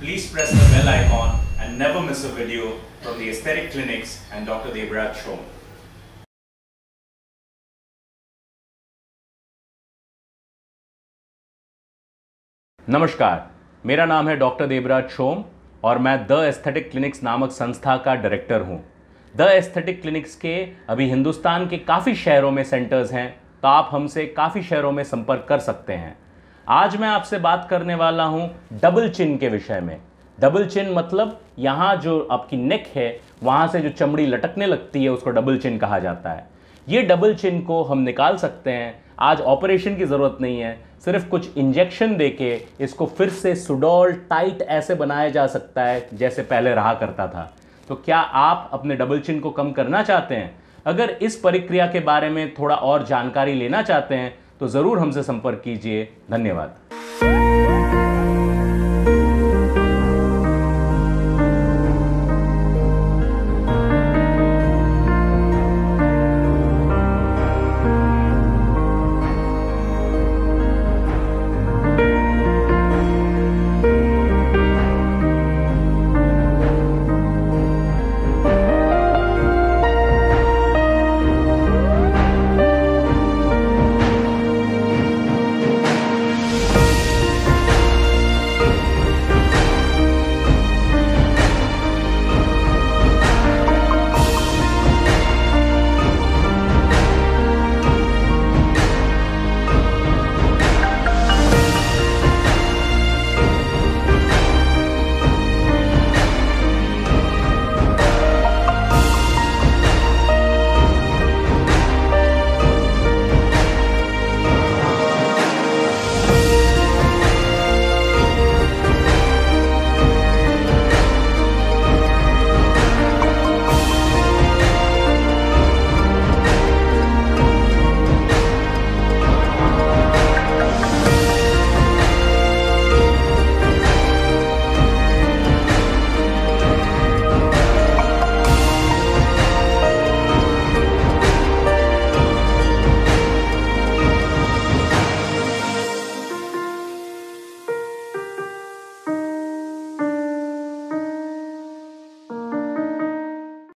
press the bell icon and never miss a video from the Aesthetic Clinics and Dr. Devraj Shom. नमस्कार, मेरा नाम है doctor Devraj Shome और मैं द एस्थेटिक क्लिनिक्स नामक संस्था का डायरेक्टर हूँ। द एस्थेटिक क्लिनिक्स के अभी हिंदुस्तान के काफ़ी शहरों में सेंटर्स हैं तो आप हमसे काफ़ी शहरों में संपर्क कर सकते हैं आज मैं आपसे बात करने वाला हूँ डबल चिन के विषय में। डबल चिन मतलब यहाँ जो आपकी नेक है, वहाँ से जो चमड़ी लटकने लगती है, उसको डबल चिन कहा जाता है। ये डबल चिन को हम निकाल सकते हैं। आज ऑपरेशन की ज़रूरत नहीं है। सिर्फ़ कुछ इंजेक्शन देके इसको फिर से सुडोल टाइट ऐसे बनाया जा सकता है, जैसे पहले रहा करता था। तो क्या आप अपने डबल चिन को कम करना चाहते हैं? अगर इस प्रक्रिया के बारे में थोड़ा और जानकारी लेना चाहते हैं तो ज़रूर हमसे संपर्क कीजिए। धन्यवाद।